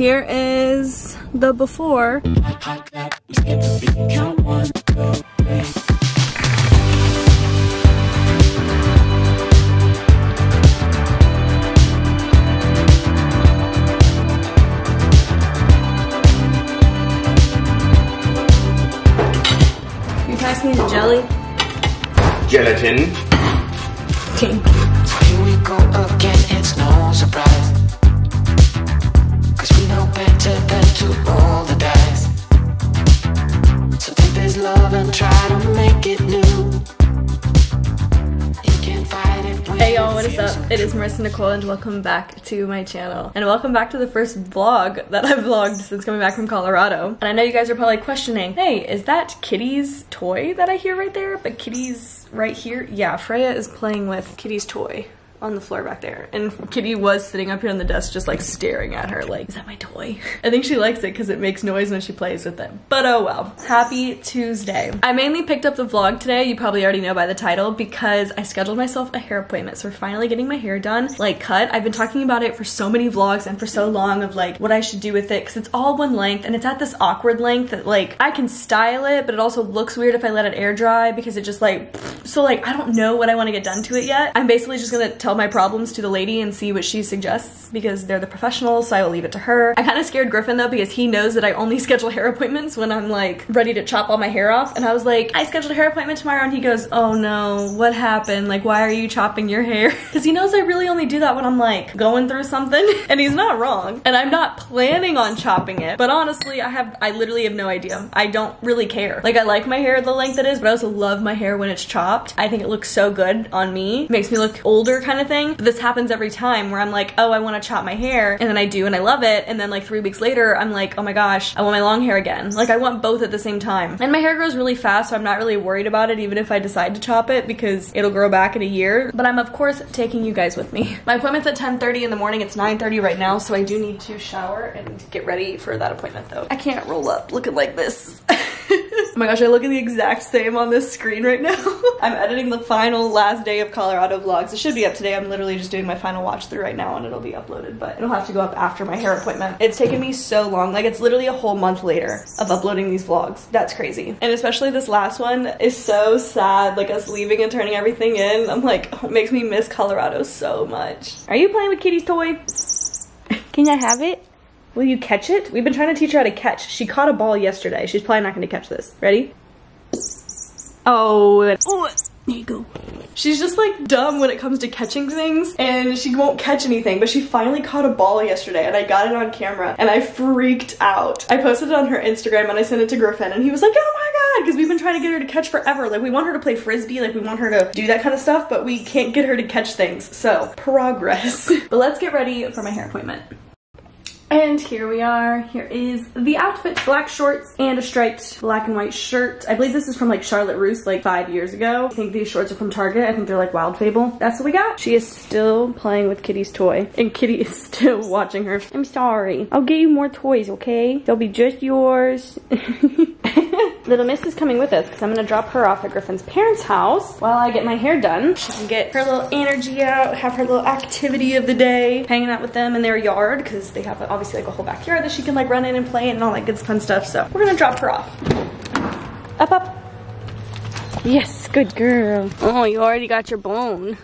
Here is the before. You pass me the jelly? Gelatin. Okay. Here we go again, it's no surprise. Cause better than to roll the dice. So take this love and try to make it new. You can't fight it when Hey y'all, what is up? It is Marissa Nicole and welcome back to my channel. And welcome back to the first vlog that I've vlogged since coming back from Colorado. And I know you guys are probably questioning, hey, is that Kitty's toy that I hear right there? But Kitty's right here? Yeah, Freya is playing with Kitty's toy on the floor back there. And Kitty was sitting up here on the desk just like staring at her like, is that my toy? I think she likes it because it makes noise when she plays with it. But oh well. Happy Tuesday. I mainly picked up the vlog today, you probably already know by the title, because I scheduled myself a hair appointment. So we're finally getting my hair done, like cut. I've been talking about it for so many vlogs and for so long of like what I should do with it because it's all one length and it's at this awkward length that like I can style it, but it also looks weird if I let it air dry because it just like so like I don't know what I want to get done to it yet. I'm basically just gonna tell my problems to the lady and see what she suggests because they're the professionals, so I will leave it to her. I kind of scared Griffin though because he knows that I only schedule hair appointments when I'm like ready to chop all my hair off. And I was like, I scheduled a hair appointment tomorrow, and he goes, Oh no, what happened? Like, why are you chopping your hair? Because he knows I really only do that when I'm like going through something, and he's not wrong. And I'm not planning on chopping it, but honestly, I have, I literally have no idea. I don't really care. Like, I like my hair the length it is, but I also love my hair when it's chopped. I think it looks so good on me. makes me look older kind of thing. But this happens every time where I'm like, oh, I want to chop my hair, and then I do and I love it, and then like three weeks later, I'm like, oh my gosh, I want my long hair again. Like I want both at the same time. And my hair grows really fast, so I'm not really worried about it even if I decide to chop it because it'll grow back in a year. But I'm of course taking you guys with me. My appointment's at 10:30 in the morning. It's 9:30 right now, so I do need to shower and get ready for that appointment though. I can't roll up looking like this. Oh my gosh, I look at the exact same on this screen right now. I'm editing the final last day of Colorado vlogs. It should be up today. I'm literally just doing my final watch through right now and it'll be uploaded, but it'll have to go up after my hair appointment. It's taken me so long. Like it's literally a whole month later of uploading these vlogs. That's crazy. And especially this last one is so sad. Like us leaving and turning everything in. I'm like, oh, it makes me miss Colorado so much. Are you playing with Kitty's toy? Can I have it? Will you catch it? We've been trying to teach her how to catch. She caught a ball yesterday. She's probably not going to catch this. Ready? Oh, oh, there you go. She's just like dumb when it comes to catching things and she won't catch anything, but she finally caught a ball yesterday and I got it on camera and I freaked out. I posted it on her Instagram and I sent it to Griffin and he was like, oh my god, because we've been trying to get her to catch forever. Like we want her to play frisbee, like we want her to do that kind of stuff, but we can't get her to catch things. So, progress. but let's get ready for my hair appointment. And here we are. Here is the outfit. Black shorts and a striped black and white shirt. I believe this is from like Charlotte Russe like five years ago. I think these shorts are from Target. I think they're like Wild Fable. That's what we got. She is still playing with Kitty's toy and Kitty is still watching her. I'm sorry. I'll get you more toys, okay? They'll be just yours. Little Miss is coming with us because I'm gonna drop her off at Griffin's parents' house while I get my hair done. She can get her little energy out, have her little activity of the day, hanging out with them in their yard because they have obviously like a whole backyard that she can like run in and play in and all that good fun stuff. So we're gonna drop her off. Up, up. Yes, good girl. Oh, you already got your bone.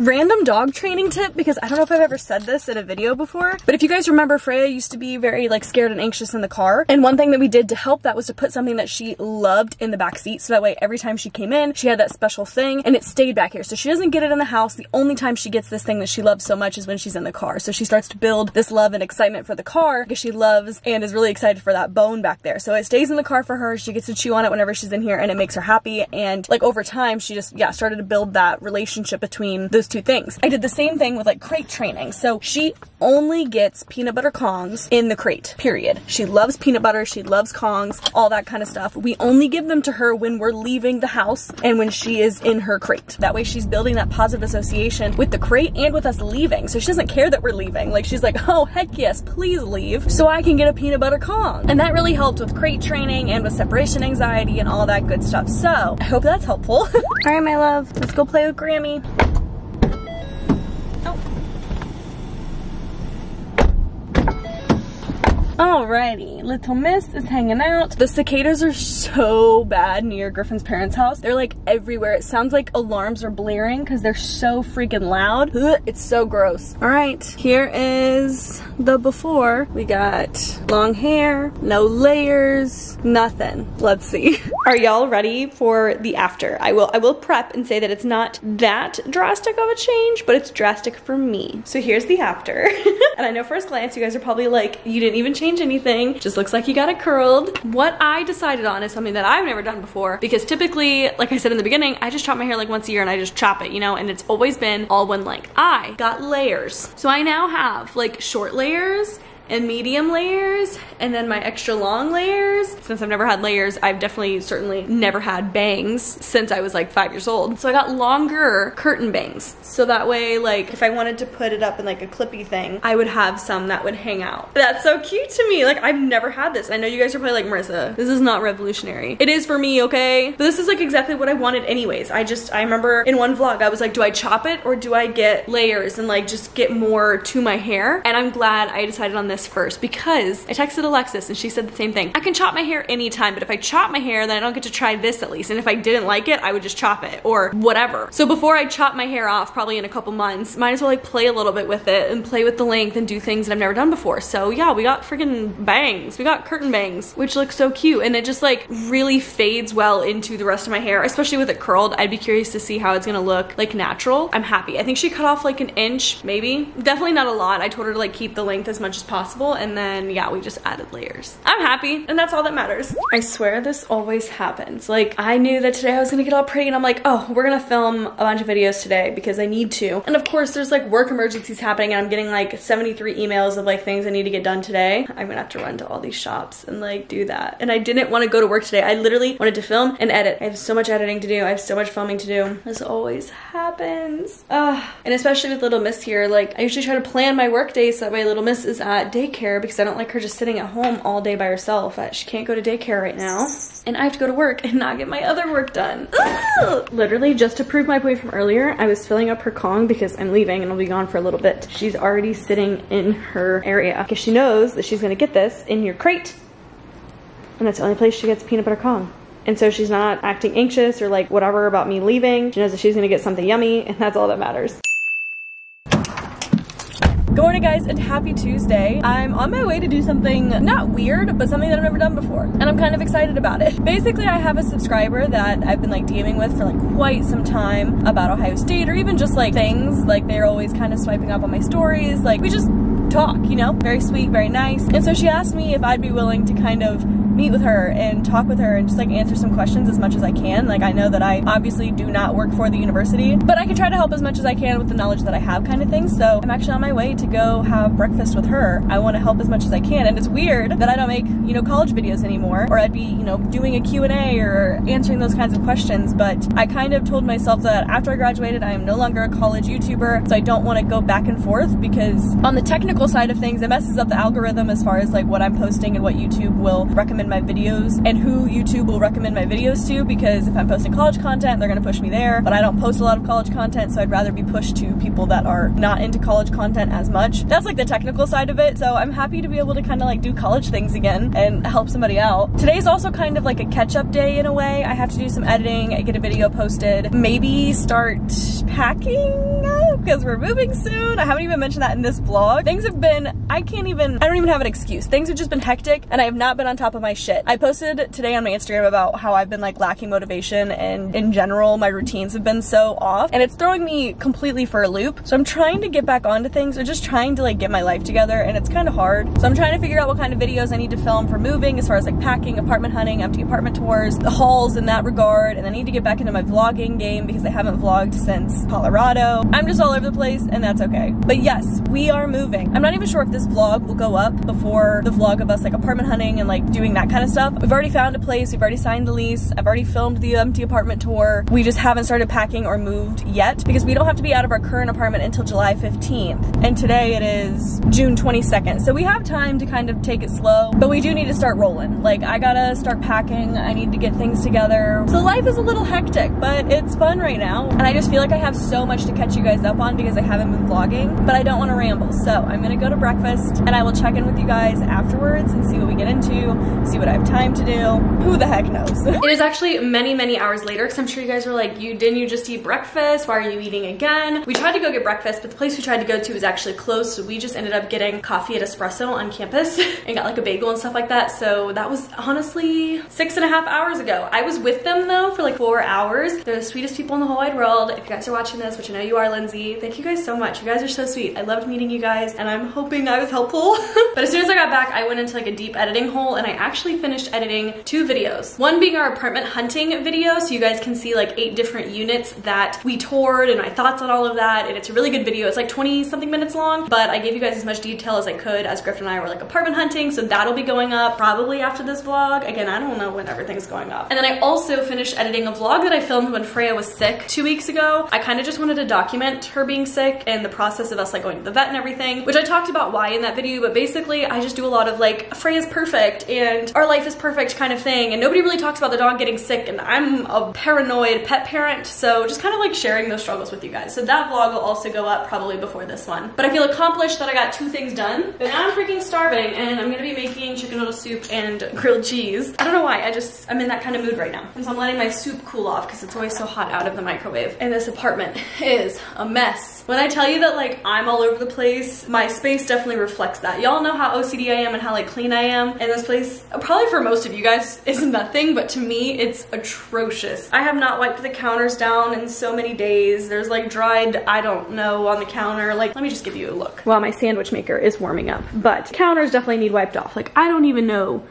Random dog training tip because I don't know if I've ever said this in a video before, but if you guys remember, Freya used to be very like scared and anxious in the car. And one thing that we did to help that was to put something that she loved in the back seat. So that way every time she came in, she had that special thing and it stayed back here. So she doesn't get it in the house. The only time she gets this thing that she loves so much is when she's in the car. So she starts to build this love and excitement for the car because she loves and is really excited for that bone back there. So it stays in the car for her. She gets to chew on it whenever she's in here and it makes her happy. And like over time, she just, yeah, started to build that relationship between those two things. I did the same thing with like crate training. So she only gets peanut butter Kongs in the crate, period. She loves peanut butter, she loves Kongs, all that kind of stuff. We only give them to her when we're leaving the house and when she is in her crate. That way she's building that positive association with the crate and with us leaving. So she doesn't care that we're leaving. Like she's like, oh heck yes, please leave so I can get a peanut butter Kong. And that really helped with crate training and with separation anxiety and all that good stuff. So I hope that's helpful. all right, my love, let's go play with Grammy. Alrighty, little miss is hanging out. The cicadas are so bad near Griffin's parents' house. They're like everywhere. It sounds like alarms are blaring because they're so freaking loud. It's so gross. All right, here is the before. We got long hair, no layers, nothing. Let's see. Are y'all ready for the after? I will I will prep and say that it's not that drastic of a change, but it's drastic for me. So here's the after. and I know first glance you guys are probably like, you didn't even change anything. Just looks like you got it curled. What I decided on is something that I've never done before because typically, like I said in the beginning, I just chop my hair like once a year and I just chop it, you know, and it's always been all one length. I got layers. So I now have like short layers and medium layers and then my extra long layers. Since I've never had layers, I've definitely certainly never had bangs since I was like five years old. So I got longer curtain bangs. So that way, like if I wanted to put it up in like a clippy thing, I would have some that would hang out. That's so cute to me. Like I've never had this. I know you guys are probably like, Marissa, this is not revolutionary. It is for me, okay? But this is like exactly what I wanted anyways. I just, I remember in one vlog, I was like, do I chop it or do I get layers and like just get more to my hair? And I'm glad I decided on this first because I texted Alexis and she said the same thing. I can chop my hair anytime, but if I chop my hair, then I don't get to try this at least. And if I didn't like it, I would just chop it or whatever. So before I chop my hair off, probably in a couple months, might as well like play a little bit with it and play with the length and do things that I've never done before. So yeah, we got freaking bangs. We got curtain bangs, which look so cute. And it just like really fades well into the rest of my hair, especially with it curled. I'd be curious to see how it's gonna look like natural. I'm happy. I think she cut off like an inch, maybe. Definitely not a lot. I told her to like keep the length as much as possible. And then yeah, we just added layers. I'm happy and that's all that matters. I swear this always happens. Like I knew that today I was gonna get all pretty and I'm like, oh, we're gonna film a bunch of videos today because I need to. And of course there's like work emergencies happening and I'm getting like 73 emails of like things I need to get done today. I'm gonna have to run to all these shops and like do that. And I didn't want to go to work today. I literally wanted to film and edit. I have so much editing to do. I have so much filming to do. This always happens. Ugh. And especially with Little Miss here, like I usually try to plan my work days so that way Little Miss is at daycare because I don't like her just sitting at home all day by herself. She can't go to daycare right now. And I have to go to work and not get my other work done. Literally, just to prove my point from earlier, I was filling up her Kong because I'm leaving and I'll be gone for a little bit. She's already sitting in her area because she knows that she's gonna get this in your crate. And that's the only place she gets peanut butter Kong. And so she's not acting anxious or like whatever about me leaving. She knows that she's gonna get something yummy and that's all that matters. Good morning guys and happy Tuesday. I'm on my way to do something not weird, but something that I've never done before. And I'm kind of excited about it. Basically, I have a subscriber that I've been like DMing with for like quite some time about Ohio State or even just like things. Like they're always kind of swiping up on my stories. Like we just talk, you know? Very sweet, very nice. And so she asked me if I'd be willing to kind of meet with her and talk with her and just like answer some questions as much as I can. Like I know that I obviously do not work for the university, but I can try to help as much as I can with the knowledge that I have kind of thing. So I'm actually on my way to go have breakfast with her. I want to help as much as I can. And it's weird that I don't make, you know, college videos anymore or I'd be, you know, doing a Q&A or answering those kinds of questions. But I kind of told myself that after I graduated, I am no longer a college YouTuber. So I don't want to go back and forth because on the technical side of things, it messes up the algorithm as far as like what I'm posting and what YouTube will recommend my videos and who YouTube will recommend my videos to because if I'm posting college content, they're gonna push me there, but I don't post a lot of college content, so I'd rather be pushed to people that are not into college content as much. That's like the technical side of it, so I'm happy to be able to kind of like do college things again and help somebody out. Today's also kind of like a catch-up day in a way. I have to do some editing, I get a video posted, maybe start packing because we're moving soon. I haven't even mentioned that in this vlog. Things have been, I can't even, I don't even have an excuse. Things have just been hectic and I have not been on top of my shit. I posted today on my Instagram about how I've been like lacking motivation and in general my routines have been so off and it's throwing me completely for a loop. So I'm trying to get back onto things or just trying to like get my life together and it's kind of hard. So I'm trying to figure out what kind of videos I need to film for moving as far as like packing, apartment hunting, empty apartment tours, the hauls in that regard and I need to get back into my vlogging game because I haven't vlogged since Colorado. I'm just all over the place and that's okay. But yes, we are moving. I'm not even sure if this vlog will go up before the vlog of us like apartment hunting and like doing that kind of stuff. We've already found a place, we've already signed the lease, I've already filmed the empty apartment tour. We just haven't started packing or moved yet because we don't have to be out of our current apartment until July 15th. And today it is June 22nd. So we have time to kind of take it slow, but we do need to start rolling. Like I gotta start packing, I need to get things together. So life is a little hectic, but it's fun right now. And I just feel like I have so much to catch you guys up on because I haven't been vlogging, but I don't want to ramble. So I'm gonna go to breakfast and I will check in with you guys afterwards and see what we get into, see what I have time to do. Who the heck knows? it is actually many, many hours later because I'm sure you guys were like, you didn't you just eat breakfast? Why are you eating again? We tried to go get breakfast, but the place we tried to go to was actually closed. So we just ended up getting coffee at Espresso on campus and got like a bagel and stuff like that. So that was honestly six and a half hours ago. I was with them though for like four hours. They're the sweetest people in the whole wide world. If you guys are watching this, which I know you are, Lindsay, thank you guys so much. You guys are so sweet. I loved meeting you guys and I'm hoping I was helpful. but as soon as I got back, I went into like a deep editing hole and I actually finished editing two videos. One being our apartment hunting video, so you guys can see like eight different units that we toured and my thoughts on all of that. And it's a really good video. It's like 20 something minutes long, but I gave you guys as much detail as I could as Griffin and I were like apartment hunting. So that'll be going up probably after this vlog. Again, I don't know when everything's going up. And then I also finished editing a vlog that I filmed when Freya was sick two weeks ago. I kind of just wanted to document her being sick and the process of us like going to the vet and everything, which I talked about why in that video, but basically I just do a lot of like Freya's perfect and our life is perfect kind of thing. And nobody really talks about the dog getting sick and I'm a paranoid pet parent. So just kind of like sharing those struggles with you guys. So that vlog will also go up probably before this one. But I feel accomplished that I got two things done. But now I'm freaking starving and I'm gonna be making chicken noodle soup and grilled cheese. I don't know why, I just, I'm in that kind of mood right now. And so I'm letting my soup cool off because it's always so hot out of the microwave. And this apartment is a mess. When I tell you that like I'm all over the place, my space definitely reflects that. Y'all know how OCD I am and how like clean I am. And this place, probably for most of you guys, is nothing, but to me, it's atrocious. I have not wiped the counters down in so many days. There's like dried, I don't know, on the counter. Like, let me just give you a look. While my sandwich maker is warming up. But counters definitely need wiped off. Like, I don't even know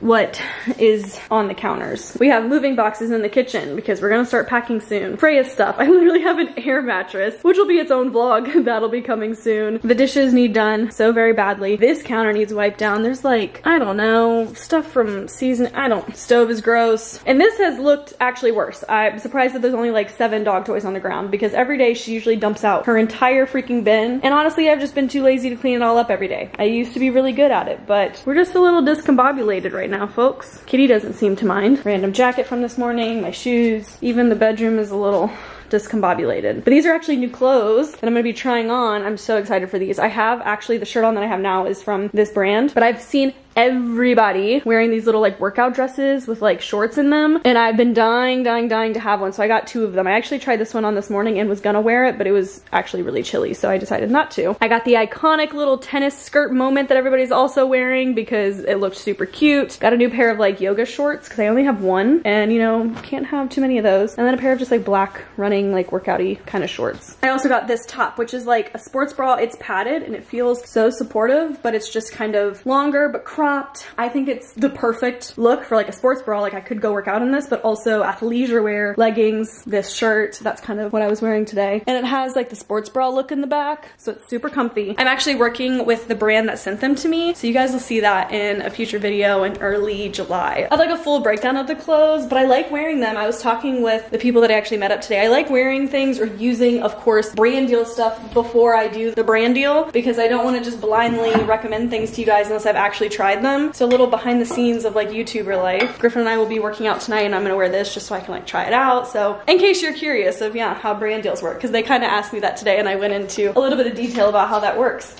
what is on the counters. We have moving boxes in the kitchen because we're gonna start packing soon. Freya's stuff. I literally have an air mattress, which will be its own vlog. That'll be coming soon. The dishes need done so very badly. This counter needs wiped down. There's like, I don't know, stuff from season, I don't, stove is gross. And this has looked actually worse. I'm surprised that there's only like seven dog toys on the ground because every day she usually dumps out her entire freaking bin. And honestly, I've just been too lazy to clean it all up every day. I used to be really good at it, but we're just a little discombobulated right now, folks. Kitty doesn't seem to mind. Random jacket from this morning, my shoes, even the bedroom is a little discombobulated. But these are actually new clothes that I'm gonna be trying on. I'm so excited for these. I have actually, the shirt on that I have now is from this brand, but I've seen everybody wearing these little like workout dresses with like shorts in them. And I've been dying dying dying to have one. So I got two of them. I actually tried this one on this morning and was gonna wear it but it was actually really chilly so I decided not to. I got the iconic little tennis skirt moment that everybody's also wearing because it looked super cute. Got a new pair of like yoga shorts because I only have one and you know can't have too many of those. And then a pair of just like black running like workouty kind of shorts. I also got this top which is like a sports bra. It's padded and it feels so supportive but it's just kind of longer but cropped I think it's the perfect look for like a sports bra. Like I could go work out in this, but also athleisure wear, leggings, this shirt. That's kind of what I was wearing today. And it has like the sports bra look in the back. So it's super comfy. I'm actually working with the brand that sent them to me. So you guys will see that in a future video in early July. I'd like a full breakdown of the clothes, but I like wearing them. I was talking with the people that I actually met up today. I like wearing things or using, of course, brand deal stuff before I do the brand deal because I don't want to just blindly recommend things to you guys unless I've actually tried them. So a little behind the scenes of like YouTuber life. Griffin and I will be working out tonight and I'm gonna wear this just so I can like try it out. So in case you're curious of yeah, how brand deals work, because they kind of asked me that today and I went into a little bit of detail about how that works.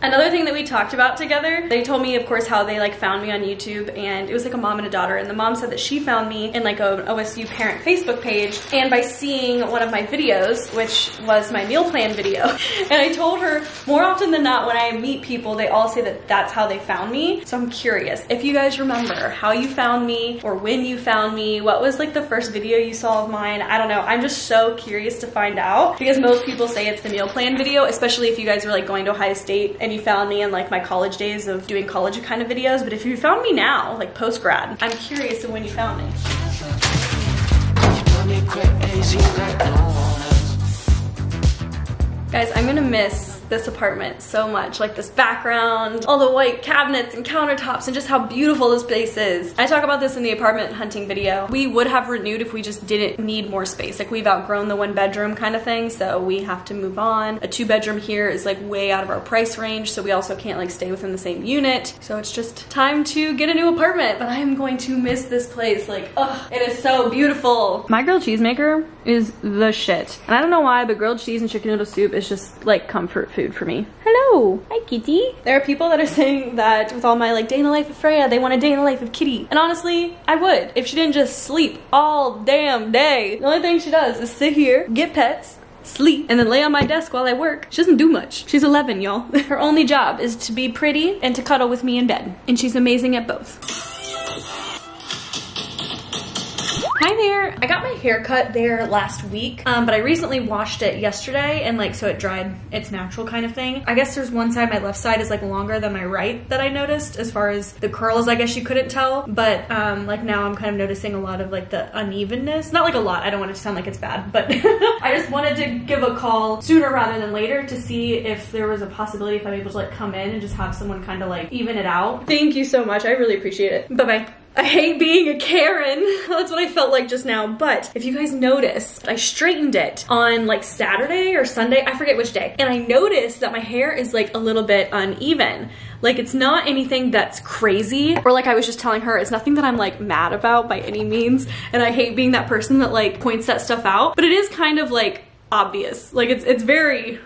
Another thing that we talked about together, they told me, of course, how they like found me on YouTube and it was like a mom and a daughter. And the mom said that she found me in like an OSU parent Facebook page and by seeing one of my videos, which was my meal plan video. and I told her more often than not, when I meet people, they all say that that's how they found me. So I'm curious if you guys remember how you found me or when you found me, what was like the first video you saw of mine? I don't know. I'm just so curious to find out because most people say it's the meal plan video, especially if you guys were like going to Ohio State and you found me in like my college days of doing college kind of videos. But if you found me now, like post grad, I'm curious of when you found me. Guys, I'm gonna miss this apartment so much. Like this background, all the white cabinets and countertops and just how beautiful this place is. I talk about this in the apartment hunting video. We would have renewed if we just didn't need more space. Like we've outgrown the one bedroom kind of thing, so we have to move on. A two bedroom here is like way out of our price range, so we also can't like stay within the same unit. So it's just time to get a new apartment, but I am going to miss this place. Like, oh, it is so beautiful. My grilled cheese maker is the shit. And I don't know why, but grilled cheese and chicken noodle soup is just like comfort food for me. Hello, hi kitty. There are people that are saying that with all my like day in the life of Freya, they want a day in the life of Kitty. And honestly, I would if she didn't just sleep all damn day. The only thing she does is sit here, get pets, sleep, and then lay on my desk while I work. She doesn't do much. She's 11, y'all. Her only job is to be pretty and to cuddle with me in bed. And she's amazing at both. Hi there. I got my hair cut there last week, um, but I recently washed it yesterday and like so it dried its natural kind of thing. I guess there's one side, my left side is like longer than my right that I noticed as far as the curls, I guess you couldn't tell. But um, like now I'm kind of noticing a lot of like the unevenness. Not like a lot, I don't want it to sound like it's bad, but I just wanted to give a call sooner rather than later to see if there was a possibility if I'm able to like come in and just have someone kind of like even it out. Thank you so much. I really appreciate it. Bye bye. I hate being a Karen. That's what I felt like just now. But if you guys noticed, I straightened it on like Saturday or Sunday, I forget which day. And I noticed that my hair is like a little bit uneven. Like it's not anything that's crazy or like I was just telling her, it's nothing that I'm like mad about by any means. And I hate being that person that like points that stuff out, but it is kind of like obvious. Like it's, it's very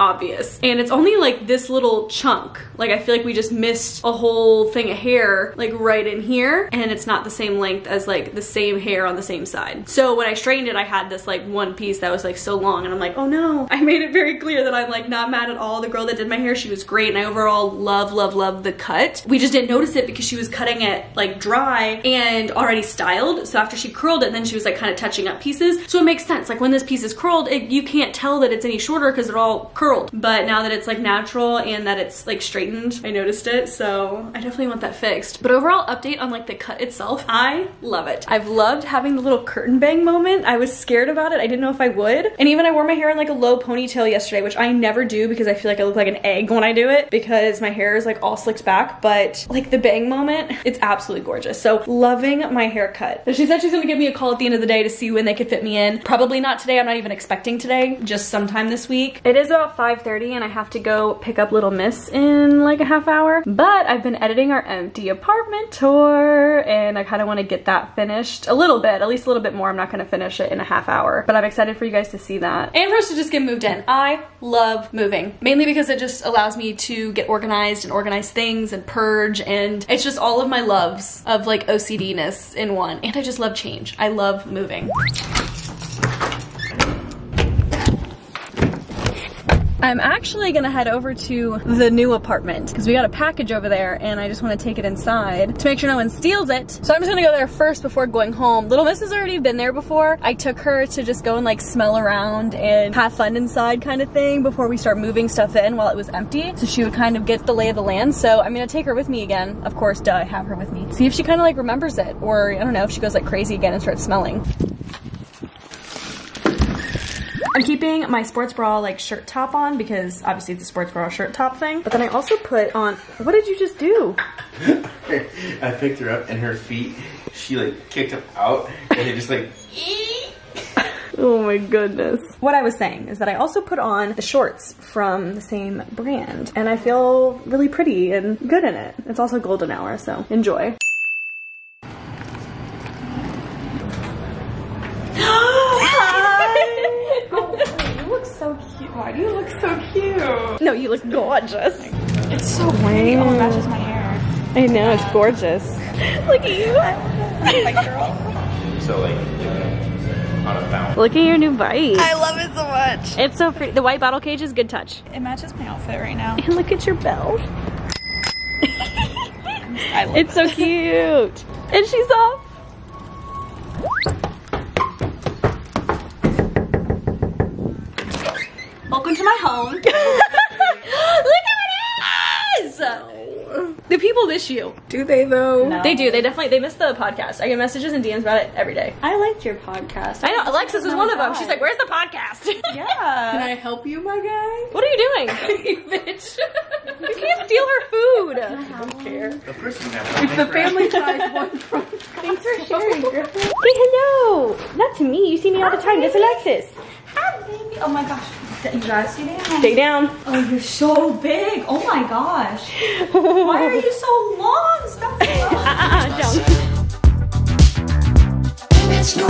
obvious. And it's only like this little chunk. Like I feel like we just missed a whole thing of hair like right in here and it's not the same length as like the same hair on the same side. So when I straightened it, I had this like one piece that was like so long and I'm like, oh no. I made it very clear that I'm like not mad at all. The girl that did my hair, she was great and I overall love, love, love the cut. We just didn't notice it because she was cutting it like dry and already styled. So after she curled it, then she was like kind of touching up pieces. So it makes sense. Like when this piece is curled, it, you can't tell that it's any shorter because they're all curled. But now that it's like natural and that it's like straightened, I noticed it. So I definitely want that fixed. But overall update on like the cut itself, I love it. I've loved having the little curtain bang moment. I was scared about it. I didn't know if I would. And even I wore my hair in like a low ponytail yesterday, which I never do because I feel like I look like an egg when I do it because my hair is like all slicked back. But like the bang moment, it's absolutely gorgeous. So loving my haircut. So she said she's gonna give me a call at the end of the day to see when they could fit me in. Probably not today. I'm not even expecting today, just sometime this week. It is about 5.30 and I have to go pick up Little Miss in like a half hour. But I've been editing our empty apartment tour and I kind of want to get that finished a little bit, at least a little bit more. I'm not gonna finish it in a half hour, but I'm excited for you guys to see that. And for us to just get moved in. I love moving, mainly because it just allows me to get organized and organize things and purge and it's just all of my loves of like OCD-ness in one. And I just love change. I love moving. I'm actually gonna head over to the new apartment because we got a package over there and I just wanna take it inside to make sure no one steals it. So I'm just gonna go there first before going home. Little Miss has already been there before. I took her to just go and like smell around and have fun inside kind of thing before we start moving stuff in while it was empty. So she would kind of get the lay of the land. So I'm gonna take her with me again. Of course, duh, I have her with me. See if she kind of like remembers it or I don't know if she goes like crazy again and starts smelling. I'm keeping my sports bra like shirt top on because obviously it's a sports bra shirt top thing. But then I also put on, what did you just do? I picked her up and her feet, she like kicked them out and they just like. Oh my goodness. What I was saying is that I also put on the shorts from the same brand and I feel really pretty and good in it. It's also golden hour, so enjoy. You look so cute. Why do you look so cute? No, you look gorgeous. It's so pretty. Oh, it matches my hair. I know, it's gorgeous. Look at you. My girl. So like, on a fountain. Look at your new bike. I love it so much. It's so pretty. The white bottle cage is good touch. It matches my outfit right now. And look at your belt. I love It's so cute. And she's off. Welcome to my home. Look how it is! The people miss you. Do they though? No. They do. They definitely they miss the podcast. I get messages and DMs about it every day. I liked your podcast. I know. Alexis is oh one my of them. She's like, "Where's the podcast?" Yeah. Can I help you, my guy? what are you doing, bitch? you can't steal her food. I don't care. The person that It's the family size one from Thanks for sharing, Griffin. Say hello. Not to me. You see me all the time. That's Alexis. Hi, baby. Oh my gosh. You gotta stay down. Stay down. Oh, you're so big. Oh my gosh. Why are you so long? Stop. Uh-uh, ah, ah, ah, down. it's no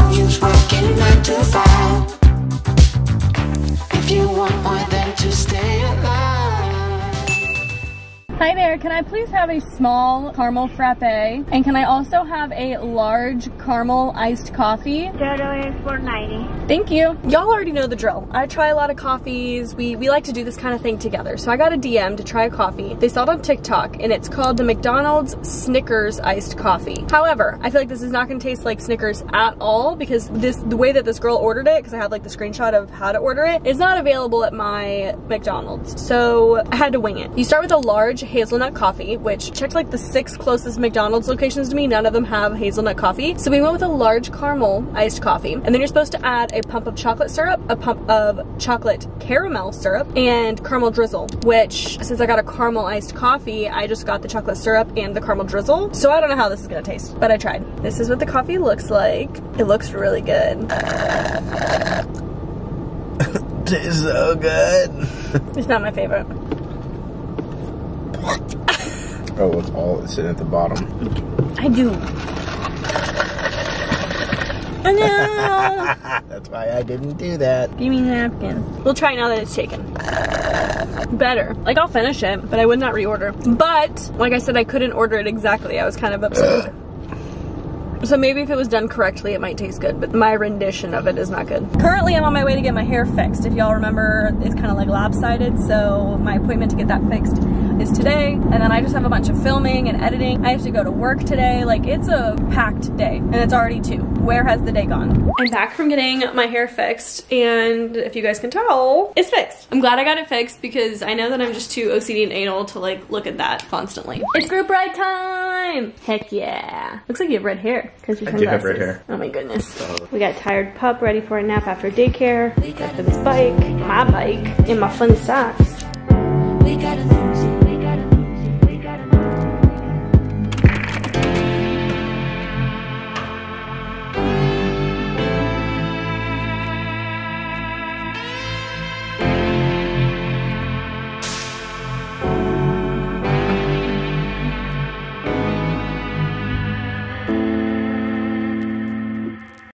Hi there, can I please have a small caramel frappe? And can I also have a large caramel iced coffee? Dodo is for 90. Thank you. Y'all already know the drill. I try a lot of coffees. We we like to do this kind of thing together. So I got a DM to try a coffee. They saw it on TikTok and it's called the McDonald's Snickers iced coffee. However, I feel like this is not going to taste like Snickers at all because this the way that this girl ordered it because I have like the screenshot of how to order it is not available at my McDonald's. So I had to wing it. You start with a large hazelnut coffee, which checked like the six closest McDonald's locations to me. None of them have hazelnut coffee. So we went with a large caramel iced coffee. And then you're supposed to add a pump of chocolate syrup, a pump of chocolate caramel syrup, and caramel drizzle, which since I got a caramel iced coffee, I just got the chocolate syrup and the caramel drizzle. So I don't know how this is gonna taste, but I tried. This is what the coffee looks like. It looks really good. Tastes so good. It's not my favorite. Oh, it's all sitting at the bottom. I do. Oh no! That's why I didn't do that. Give me a napkin. We'll try now that it's shaken. Better. Like, I'll finish it, but I would not reorder. But, like I said, I couldn't order it exactly. I was kind of upset. So maybe if it was done correctly, it might taste good, but my rendition of it is not good. Currently, I'm on my way to get my hair fixed. If y'all remember, it's kind of like lopsided, so my appointment to get that fixed is today, and then I just have a bunch of filming and editing. I have to go to work today. Like, it's a packed day, and it's already two. Where has the day gone? I'm back from getting my hair fixed, and if you guys can tell, it's fixed. I'm glad I got it fixed because I know that I'm just too OCD and anal to like look at that constantly. It's group ride time! Heck yeah. Looks like you have red hair because your I do have red sunglasses. hair. Oh my goodness. We got tired pup ready for a nap after daycare. Got for this bike, my bike, and my fun socks.